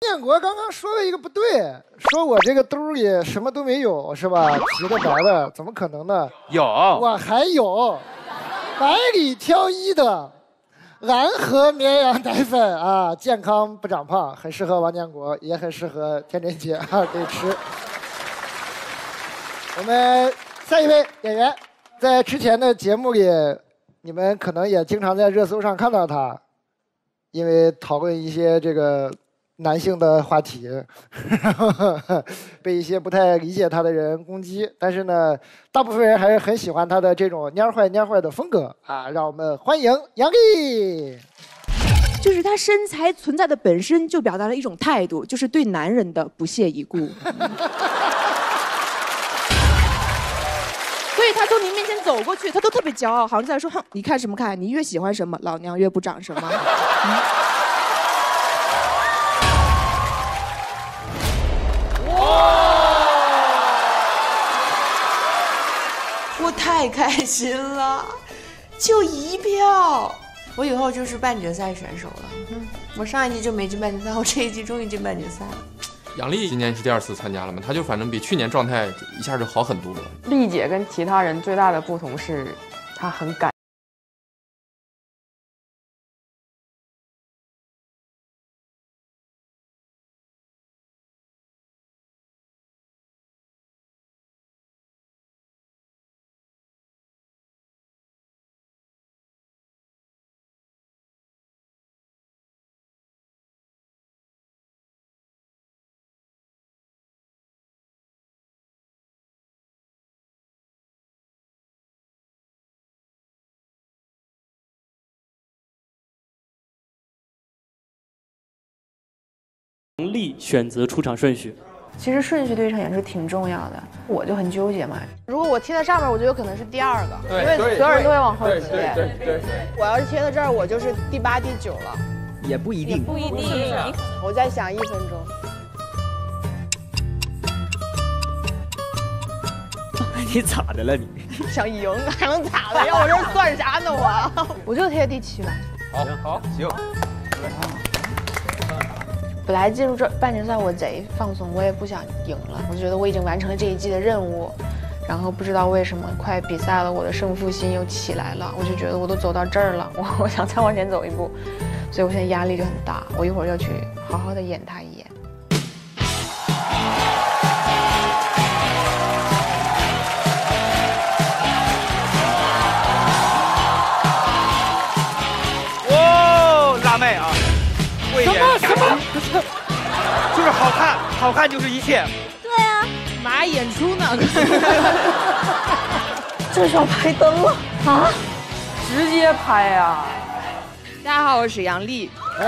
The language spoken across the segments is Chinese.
建国刚刚说了一个不对，说我这个兜里什么都没有，是吧？提的白的，怎么可能呢？有，我还有百里挑一的蓝河绵羊奶粉啊，健康不长胖，很适合王建国，也很适合天真姐啊，可以吃。我们下一位演员，在之前的节目里，你们可能也经常在热搜上看到他，因为讨论一些这个男性的话题，被一些不太理解他的人攻击。但是呢，大部分人还是很喜欢他的这种蔫坏蔫坏的风格啊！让我们欢迎杨丽。就是他身材存在的本身就表达了一种态度，就是对男人的不屑一顾。所以他从您面前走过去，他都特别骄傲，好像在说：“哼，你看什么看？你越喜欢什么，老娘越不长什么。我太开心了，就一票，我以后就是半决赛选手了。嗯，我上一季就没进半决赛，我这一季终于进半决赛了。杨丽今年是第二次参加了嘛？她就反正比去年状态一下就好很多了。丽姐跟其他人最大的不同是，她很敢。杨丽选择出场顺序，其实顺序对一场演出挺重要的，我就很纠结嘛。如果我贴在上面，我就有可能是第二个，对因为所有人都会往后对贴。对对对。我要是贴在这儿，我就是第八、第九了。也不一定，不一定。我再想一分钟。你咋的了你？想赢还能咋的？要我这算啥呢我？我就贴第七吧。好，好，行。本来进入这半决赛我贼放松，我也不想赢了，我就觉得我已经完成了这一季的任务，然后不知道为什么快比赛了，我的胜负心又起来了，我就觉得我都走到这儿了，我 我想再往前走一步，所以我现在压力就很大，我一会儿要去好好的演他一眼。哦，辣妹啊，慧眼什么就是好看，好看就是一切。对啊，马上演出呢。这是要拍灯了啊！直接拍啊！大家好，我是杨丽。哎，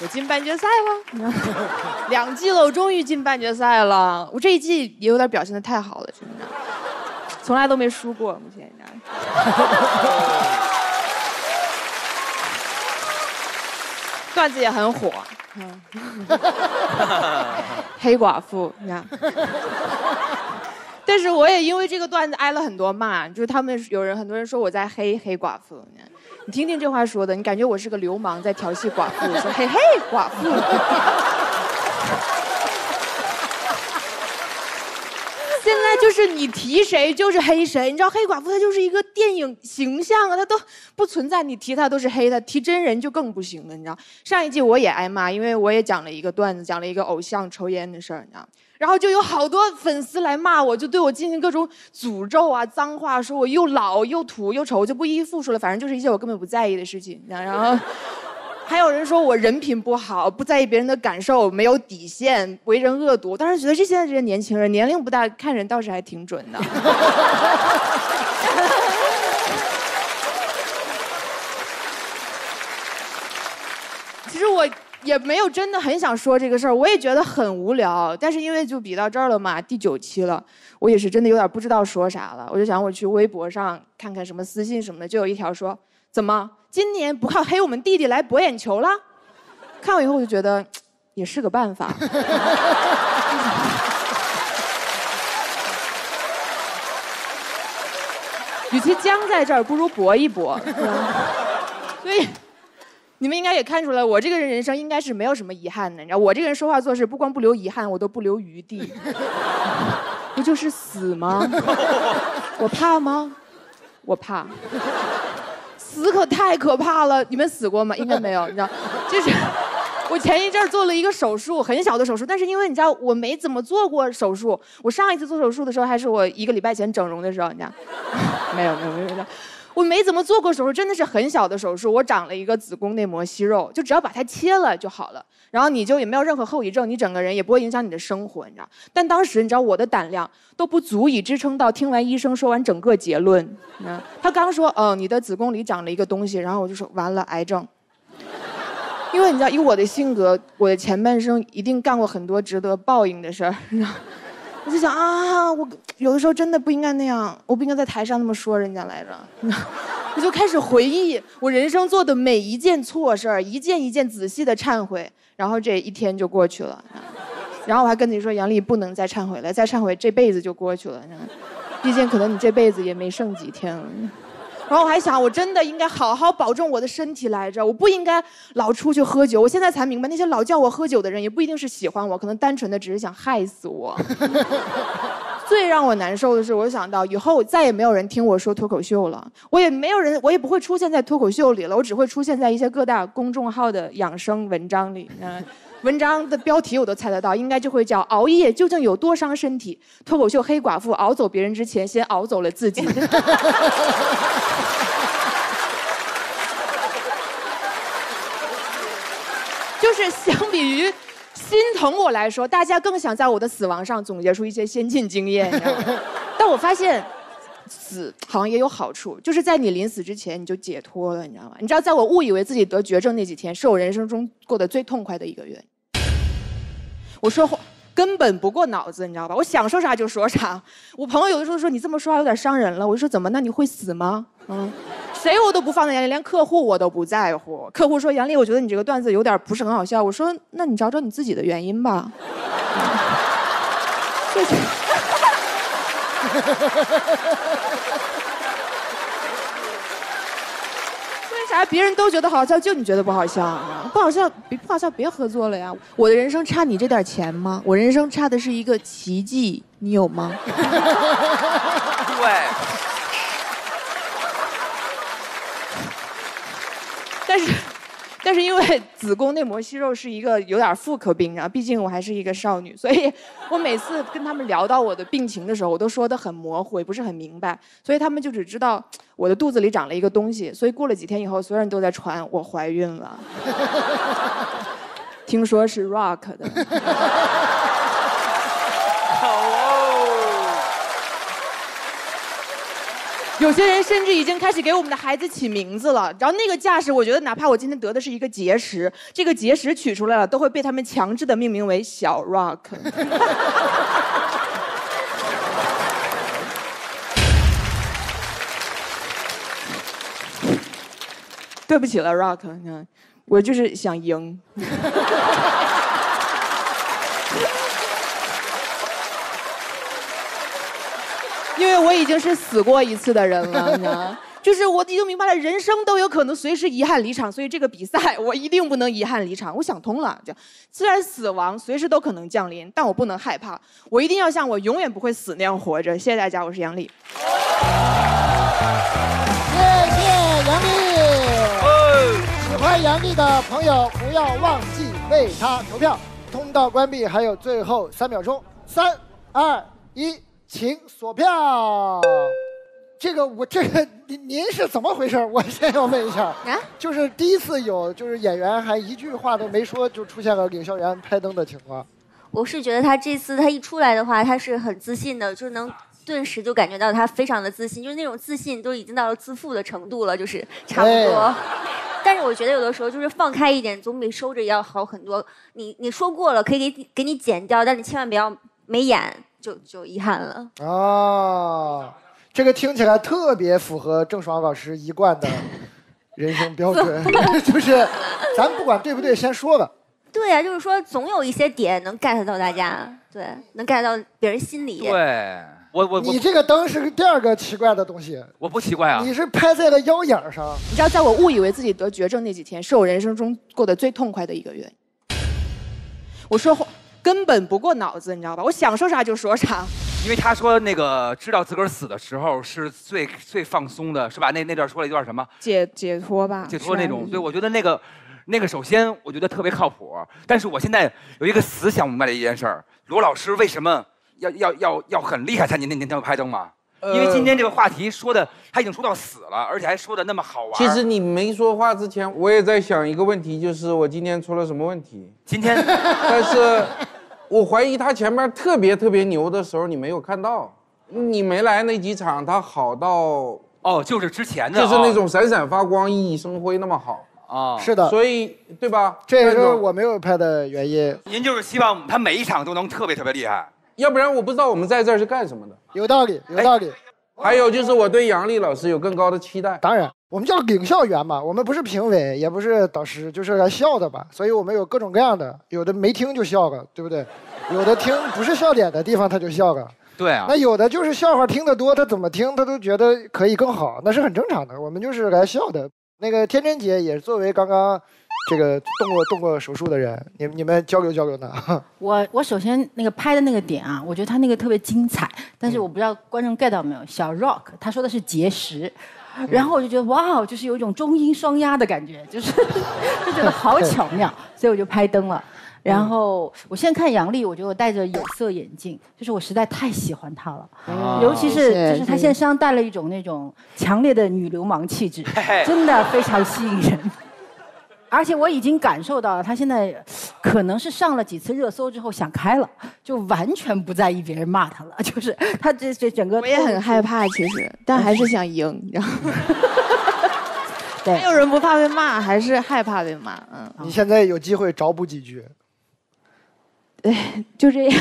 我进半决赛了，两季了，我终于进半决赛了。我这一季也有点表现的太好了，真的，从来都没输过，目前这样。段子也很火，嗯，黑寡妇，你看。但是我也因为这个段子挨了很多骂，就是他们有人很多人说我在黑黑寡妇，你听听这话说的，你感觉我是个流氓在调戏寡妇，说嘿嘿寡妇。现在就是你提谁就是黑谁，你知道黑寡妇她就是一个电影形象啊，她都不存在，你提她都是黑她，提真人就更不行了，你知道？上一季我也挨骂，因为我也讲了一个段子，讲了一个偶像抽烟的事儿，你知道？然后就有好多粉丝来骂我，就对我进行各种诅咒啊、脏话，说我又老又土又丑，就不一一复述了。反正就是一些我根本不在意的事情。你知道然后还有人说我人品不好，不在意别人的感受，没有底线，为人恶毒。当时觉得这现在这些年轻人年龄不大，看人倒是还挺准的。其实我也没有真的很想说这个事儿，我也觉得很无聊。但是因为就比到这儿了嘛，第九期了，我也是真的有点不知道说啥了。我就想我去微博上看看什么私信什么的，就有一条说：怎么今年不靠黑我们弟弟来博眼球了？看完以后我就觉得也是个办法。与其僵在这儿，不如搏一搏。所以。你们应该也看出来，我这个人人生应该是没有什么遗憾的。你知道，我这个人说话做事不光不留遗憾，我都不留余地。不就是死吗？我怕吗？我怕。死可太可怕了，你们死过吗？应该没有，你知道，就是 我前一阵做了一个手术，很小的手术，但是因为你知道我没怎么做过手术，我上一次做手术的时候还是我一个礼拜前整容的时候，你知道，没有没有没有没有。我没怎么做过手术，真的是很小的手术。我长了一个子宫内膜息肉，就只要把它切了就好了。然后你就也没有任何后遗症，你整个人也不会影响你的生活，你知道。但当时你知道我的胆量都不足以支撑到听完医生说完整个结论。他刚说，嗯，你的子宫里长了一个东西，然后我就说完了，癌症。因为你知道，以我的性格，我的前半生一定干过很多值得报应的事儿，你知道。我就想啊，我有的时候真的不应该那样，我不应该在台上那么说人家来着。我就开始回忆我人生做的每一件错事儿，一件一件仔细的忏悔，然后这一天就过去了。然后我还跟你说，杨丽不能再忏悔了，再忏悔这辈子就过去了。毕竟可能你这辈子也没剩几天了。然后我还想，我真的应该好好保重我的身体来着，我不应该老出去喝酒。我现在才明白，那些老叫我喝酒的人，也不一定是喜欢我，可能单纯的只是想害死我。最让我难受的是，我想到以后再也没有人听我说脱口秀了，我也没有人，我也不会出现在脱口秀里了，我只会出现在一些各大公众号的养生文章里。嗯，文章的标题我都猜得到，应该就会叫“熬夜究竟有多伤身体”。脱口秀黑寡妇熬走别人之前，先熬走了自己。是相比于心疼我来说，大家更想在我的死亡上总结出一些先进经验，你知道吗？但我发现，死好像也有好处，就是在你临死之前你就解脱了，你知道吗？你知道，在我误以为自己得绝症那几天，是我人生中过得最痛快的一个月。我说话根本不过脑子，你知道吧？我想说啥就说啥。我朋友有的时候说你这么说话有点伤人了，我就说怎么？那你会死吗？嗯。谁我都不放在眼里，连客户我都不在乎。客户说：“杨丽，我觉得你这个段子有点不是很好笑。”我说：“那你找找你自己的原因吧。”谢谢 啥别人都觉得好笑，就你觉得不好笑？不好笑，别不好笑，别合作了呀！我的人生差你这点钱吗？我人生差的是一个奇迹，你有吗？对。但是，但是因为 子宫内膜息肉是一个有点妇科病啊，毕竟我还是一个少女，所以我每次跟他们聊到我的病情的时候，我都说的很模糊，也不是很明白，所以他们就只知道我的肚子里长了一个东西。所以过了几天以后，所有人都在传我怀孕了，听说是 Rock 的。有些人甚至已经开始给我们的孩子起名字了，然后那个架势，我觉得哪怕我今天得的是一个结石，这个结石取出来了，都会被他们强制的命名为小 Rock。对不起了，Rock，我就是想赢。为我已经是死过一次的人了，你知道就是我已经明白了，人生都有可能随时遗憾离场，所以这个比赛我一定不能遗憾离场。我想通了，就虽然死亡随时都可能降临，但我不能害怕，我一定要像我永远不会死那样活着。谢谢大家，我是杨丽。谢谢杨丽。喜欢杨丽的朋友不要忘记为她投票。通道关闭还有最后三秒钟，三二一。请锁票。这个我这个您您是怎么回事？我先要问一下。啊？就是第一次有，就是演员还一句话都没说就出现了领笑员拍灯的情况。我是觉得他这次他一出来的话，他是很自信的，就是能顿时就感觉到他非常的自信，就是那种自信都已经到了自负的程度了，就是差不多。但是我觉得有的时候就是放开一点，总比收着要好很多。你你说过了，可以给给你剪掉，但你千万不要没演。就就遗憾了哦，这个听起来特别符合郑爽老师一贯的人生标准，就是咱不管对不对，先说吧。对呀，就是说总有一些点能 get 到大家，对，能 get 到别人心里。对。我我你这个灯是第二个奇怪的东西，我不奇怪啊。你是拍在了腰眼儿上。你知道，在我误以为自己得绝症那几天，是我人生中过得最痛快的一个月。我说话根本不过脑子，你知道吧？我想说啥就说啥。因为他说那个知道自个儿死的时候是最最放松的，是吧？那那段说了一段什么？解解脱吧，解脱那种。对，我觉得那个那个首先我觉得特别靠谱。但是我现在有一个死想明白的一件事儿：罗老师为什么要要要要很厉害才您那天要拍灯嘛？因为今天这个话题说的他已经说到死了，而且还说的那么好玩。其实你没说话之前，我也在想一个问题，就是我今天出了什么问题？今天，但是。我怀疑他前面特别特别牛的时候，你没有看到，你没来那几场，他好到哦，就是之前的，就是那种闪闪发光、熠熠生辉那么好啊。是的，所以对吧？这也是我没有拍的原因。您就是希望他每一场都能特别特别厉害，要不然我不知道我们在这儿是干什么的。有道理，有道理。还有就是我对杨丽老师有更高的期待。当然，我们叫领笑员嘛，我们不是评委，也不是导师，就是来笑的吧。所以我们有各种各样的，有的没听就笑了，对不对？有的听不是笑点的地方他就笑了。对啊。那有的就是笑话听得多，他怎么听他都觉得可以更好，那是很正常的。我们就是来笑的。那个天真姐也作为刚刚这个动过动过手术的人，你你们交流交流呢？我我首先那个拍的那个点啊，我觉得他那个特别精彩，但是我不知道观众 get 到没有。小 Rock 他说的是结石，然后我就觉得哇，就是有一种中英双压的感觉，就是 就觉得好巧妙，所以我就拍灯了。然后我现在看杨丽，我觉得我戴着有色眼镜，就是我实在太喜欢她了，尤其是就是她现在身上带了一种那种强烈的女流氓气质，真的非常吸引人。而且我已经感受到了，他现在可能是上了几次热搜之后想开了，就完全不在意别人骂他了，就是他这这整个我也很害怕，其实，但还是想赢，你知道吗？对，没有人不怕被骂，还是害怕被骂。嗯，你现在有机会找补几句。对，就这样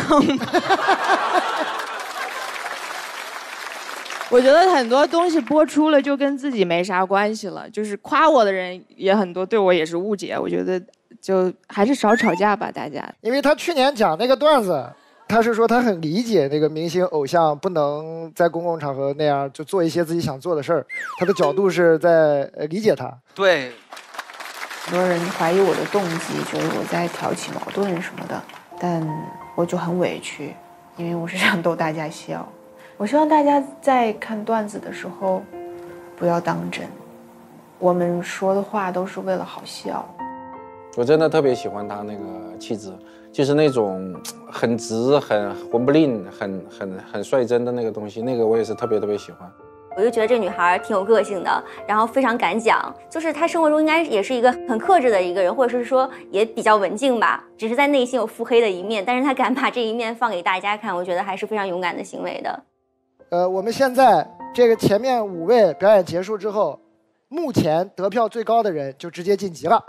我觉得很多东西播出了就跟自己没啥关系了，就是夸我的人也很多，对我也是误解。我觉得就还是少吵架吧，大家。因为他去年讲那个段子，他是说他很理解那个明星偶像不能在公共场合那样就做一些自己想做的事儿，他的角度是在理解他。对，很多人怀疑我的动机，觉得我在挑起矛盾什么的。但我就很委屈，因为我是想逗大家笑。我希望大家在看段子的时候，不要当真。我们说的话都是为了好笑。我真的特别喜欢他那个气质，就是那种很直、很混不吝、很很很率真的那个东西，那个我也是特别特别喜欢。我就觉得这女孩挺有个性的，然后非常敢讲，就是她生活中应该也是一个很克制的一个人，或者是说也比较文静吧，只是在内心有腹黑的一面，但是她敢把这一面放给大家看，我觉得还是非常勇敢的行为的。呃，我们现在这个前面五位表演结束之后，目前得票最高的人就直接晋级了。